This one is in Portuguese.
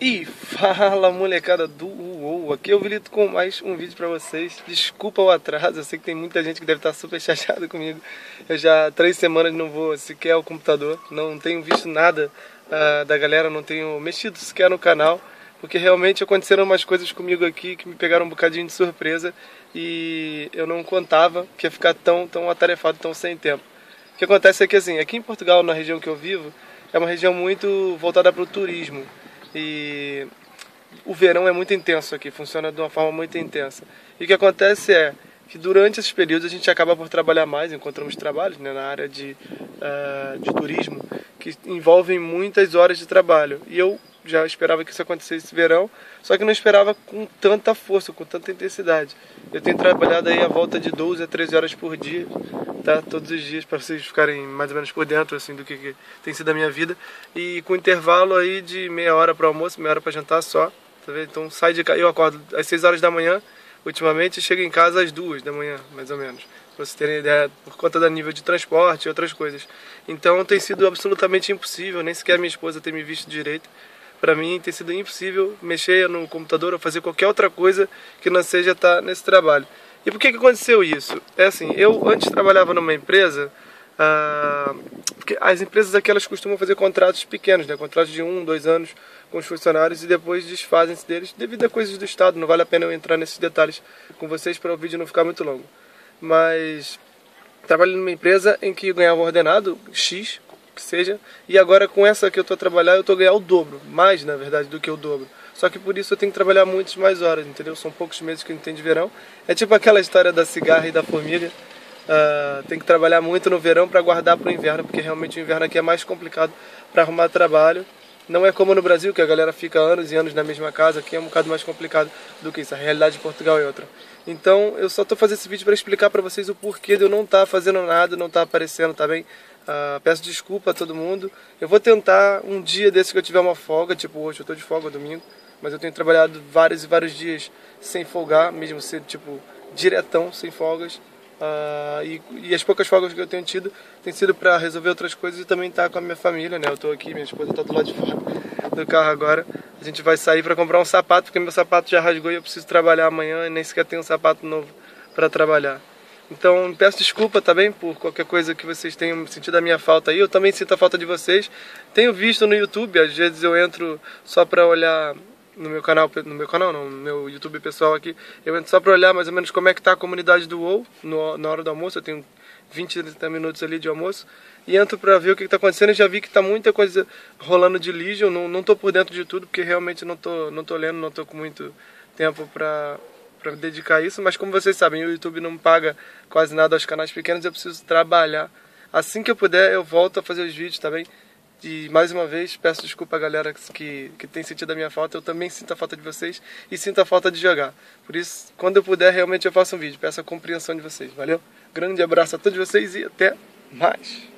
E fala molecada do UOL, aqui é o Vilito com mais um vídeo pra vocês. Desculpa o atraso, eu sei que tem muita gente que deve estar super chateada comigo. Eu já há três semanas não vou sequer ao computador, não tenho visto nada uh, da galera, não tenho mexido sequer no canal, porque realmente aconteceram umas coisas comigo aqui que me pegaram um bocadinho de surpresa e eu não contava que ia ficar tão, tão atarefado, tão sem tempo. O que acontece é que assim, aqui em Portugal, na região que eu vivo, é uma região muito voltada para o turismo. E o verão é muito intenso aqui, funciona de uma forma muito intensa. E o que acontece é que durante esses períodos a gente acaba por trabalhar mais, encontramos trabalhos né, na área de, uh, de turismo que envolvem muitas horas de trabalho. E eu já esperava que isso acontecesse esse verão, só que não esperava com tanta força, com tanta intensidade. Eu tenho trabalhado aí a volta de 12 a 13 horas por dia, tá? Todos os dias para vocês ficarem mais ou menos por dentro assim do que, que, tem sido a minha vida e com intervalo aí de meia hora para almoço, meia hora para jantar só, tá vendo? Então sai de casa, eu acordo às 6 horas da manhã, ultimamente chego em casa às 2 da manhã, mais ou menos. Pra vocês terem ideia, por conta do nível de transporte e outras coisas. Então tem sido absolutamente impossível, nem sequer minha esposa ter me visto direito para mim tem sido impossível mexer no computador ou fazer qualquer outra coisa que não seja estar tá nesse trabalho. E por que, que aconteceu isso? É assim, eu antes trabalhava numa empresa, ah, porque as empresas aqui elas costumam fazer contratos pequenos, né? contratos de um, dois anos com os funcionários e depois desfazem-se deles devido a coisas do Estado. Não vale a pena eu entrar nesses detalhes com vocês para o vídeo não ficar muito longo. Mas trabalhei numa empresa em que ganhava um ordenado X que seja. E agora com essa que eu estou trabalhando, eu estou ganhando o dobro, mais na verdade do que o dobro. Só que por isso eu tenho que trabalhar muitas mais horas, entendeu? São poucos meses que a gente tem de verão. É tipo aquela história da cigarra e da formiga. Uh, tem que trabalhar muito no verão para guardar para o inverno, porque realmente o inverno aqui é mais complicado para arrumar trabalho. Não é como no Brasil, que a galera fica anos e anos na mesma casa, aqui é um bocado mais complicado do que isso. A realidade de Portugal é outra. Então eu só estou fazendo esse vídeo para explicar para vocês o porquê de eu não estar tá fazendo nada, não estar tá aparecendo, tá bem? Uh, peço desculpa a todo mundo. Eu vou tentar um dia desse que eu tiver uma folga, tipo hoje eu estou de folga domingo, mas eu tenho trabalhado vários e vários dias sem folgar, mesmo sendo tipo diretão, sem folgas. Uh, e, e, as poucas folgas que eu tenho tido tem sido para resolver outras coisas e também estar tá com a minha família, né? Eu estou aqui, minha esposa está do lado de fora do carro agora. A gente vai sair para comprar um sapato, porque meu sapato já rasgou e eu preciso trabalhar amanhã e nem sequer tenho um sapato novo para trabalhar. Então, peço desculpa também por qualquer coisa que vocês tenham sentido a minha falta aí. Eu também sinto a falta de vocês. Tenho visto no YouTube, às vezes eu entro só para olhar no meu canal, no meu canal não, no meu YouTube pessoal aqui, eu entro só para olhar mais ou menos como é que tá a comunidade do WoW no, na hora do almoço, eu tenho 20, 30 minutos ali de almoço, e entro para ver o que está acontecendo, e já vi que está muita coisa rolando de Legion, não, não tô por dentro de tudo, porque realmente não tô, não tô lendo, não tô com muito tempo para para dedicar isso, mas como vocês sabem, o YouTube não paga quase nada aos canais pequenos, eu preciso trabalhar. Assim que eu puder, eu volto a fazer os vídeos também. E mais uma vez, peço desculpa a galera que, que tem sentido a minha falta. Eu também sinto a falta de vocês e sinto a falta de jogar. Por isso, quando eu puder, realmente eu faço um vídeo. Peço a compreensão de vocês. Valeu? Grande abraço a todos vocês e até mais.